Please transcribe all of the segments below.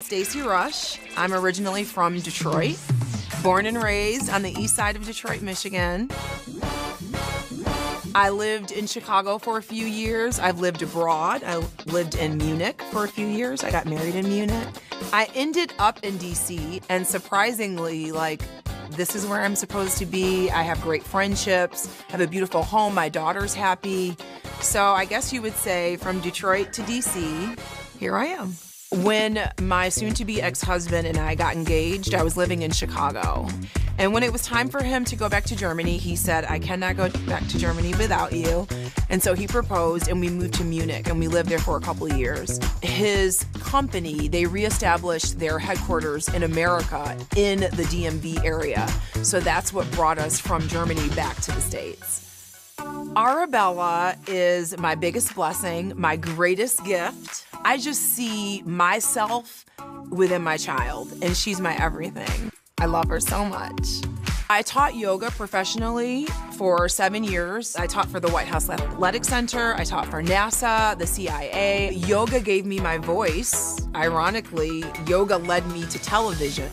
Stacey Rusch. I'm originally from Detroit, born and raised on the east side of Detroit, Michigan. I lived in Chicago for a few years. I've lived abroad. I lived in Munich for a few years. I got married in Munich. I ended up in DC, and surprisingly, like, this is where I'm supposed to be. I have great friendships, I have a beautiful home, my daughter's happy. So I guess you would say from Detroit to DC, here I am. When my soon to be ex husband and I got engaged, I was living in Chicago. And when it was time for him to go back to Germany, he said, I cannot go back to Germany without you. And so he proposed, and we moved to Munich, and we lived there for a couple of years. His company, they reestablished their headquarters in America in the DMV area. So that's what brought us from Germany back to the States. Arabella is my biggest blessing, my greatest gift. I just see myself within my child, and she's my everything. I love her so much. I taught yoga professionally for seven years. I taught for the White House Athletic Center, I taught for NASA, the CIA. Yoga gave me my voice. Ironically, yoga led me to television.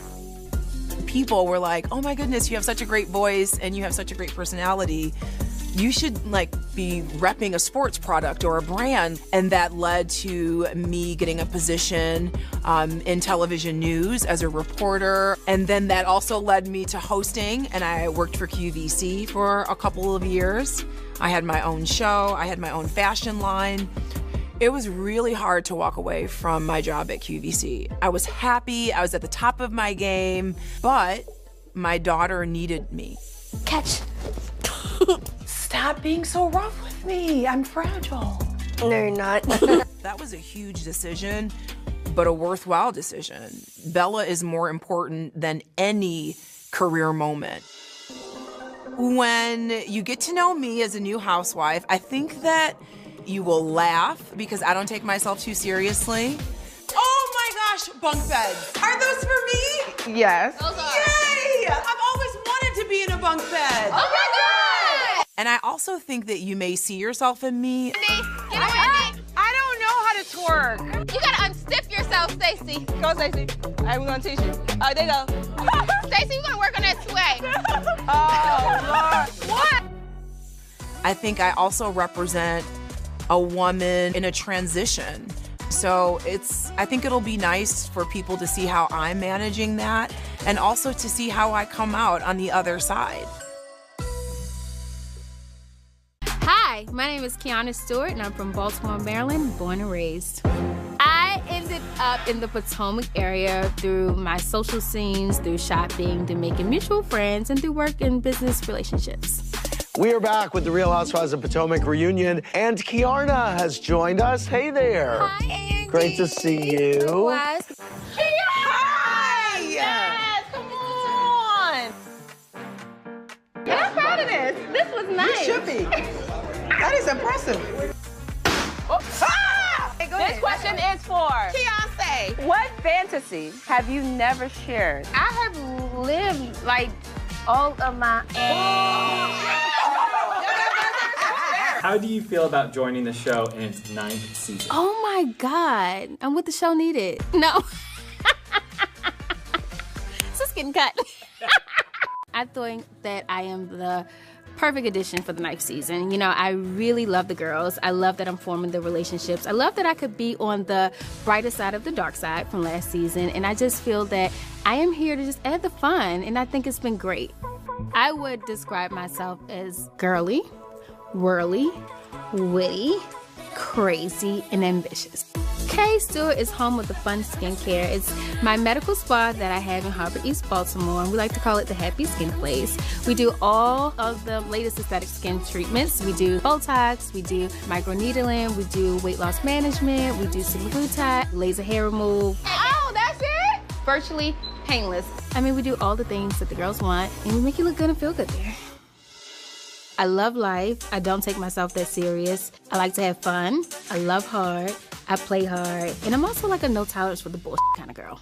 People were like, oh my goodness, you have such a great voice and you have such a great personality you should like be repping a sports product or a brand. And that led to me getting a position um, in television news as a reporter. And then that also led me to hosting, and I worked for QVC for a couple of years. I had my own show, I had my own fashion line. It was really hard to walk away from my job at QVC. I was happy, I was at the top of my game, but my daughter needed me. Catch. Stop being so rough with me. I'm fragile. No, you're not. that was a huge decision, but a worthwhile decision. Bella is more important than any career moment. When you get to know me as a new housewife, I think that you will laugh because I don't take myself too seriously. Oh my gosh, bunk beds. Are those for me? Yes. Those are. Yay! I've always wanted to be in a bunk bed. Oh my god! And I also think that you may see yourself in me. Wendy, get I, I, I don't know how to twerk. You gotta unstiff yourself, Stacey. Go, Stacey. All right, we're gonna teach you. All right, there you go. Stacey, we're gonna work on that sway. oh, Lord. What? I think I also represent a woman in a transition. So it's, I think it'll be nice for people to see how I'm managing that and also to see how I come out on the other side. My name is Keiarna Stewart, and I'm from Baltimore, Maryland, born and raised. I ended up in the Potomac area through my social scenes, through shopping, through making mutual friends, and through work and business relationships. We are back with the Real Housewives of Potomac reunion, and Keiarna has joined us. Hey there. Hi, Andy. Great to see you. What? Hi! Yes, come on. Yeah, I'm proud of this. This was nice. You should be. That is impressive. Oh. Ah! Hey, this ahead. question is for Beyonce. What fantasy have you never shared? I have lived like all of my. How do you feel about joining the show in its ninth season? Oh my God. I'm what the show needed. No. it's just getting cut. I think that I am the perfect addition for the knife season. You know, I really love the girls. I love that I'm forming the relationships. I love that I could be on the brighter side of the dark side from last season. And I just feel that I am here to just add the fun. And I think it's been great. I would describe myself as girly, whirly, witty, crazy, and ambitious. K Stewart is home with the fun skincare. It's my medical spa that I have in Harbor East, Baltimore, and we like to call it the Happy Skin Place. We do all of the latest aesthetic skin treatments. We do Botox, we do microneedling, we do weight loss management, we do semaglutide, laser hair removal. Oh, that's it? Virtually painless. I mean, we do all the things that the girls want, and we make you look good and feel good there. I love life. I don't take myself that serious. I like to have fun. I love hard. I play hard. And I'm also like a no tolerance for the bullshit kind of girl.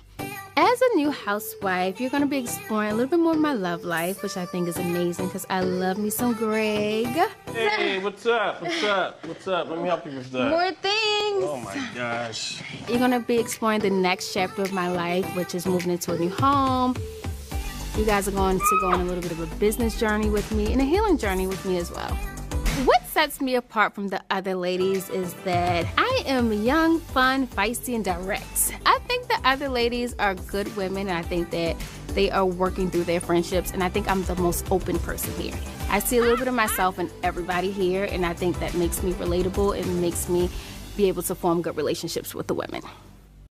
As a new housewife, you're going to be exploring a little bit more of my love life, which I think is amazing because I love me some Greg. Hey, what's up? What's up? What's up? Let me help you with that. More things. Oh my gosh. You're gonna be exploring the next chapter of my life, which is moving into a new home. You guys are going to go on a little bit of a business journey with me and a healing journey with me as well. What sets me apart from the other ladies is that I am young, fun, feisty, and direct. I think the other ladies are good women, and I think that they are working through their friendships, and I think I'm the most open person here. I see a little bit of myself in everybody here, and I think that makes me relatable and makes me be able to form good relationships with the women.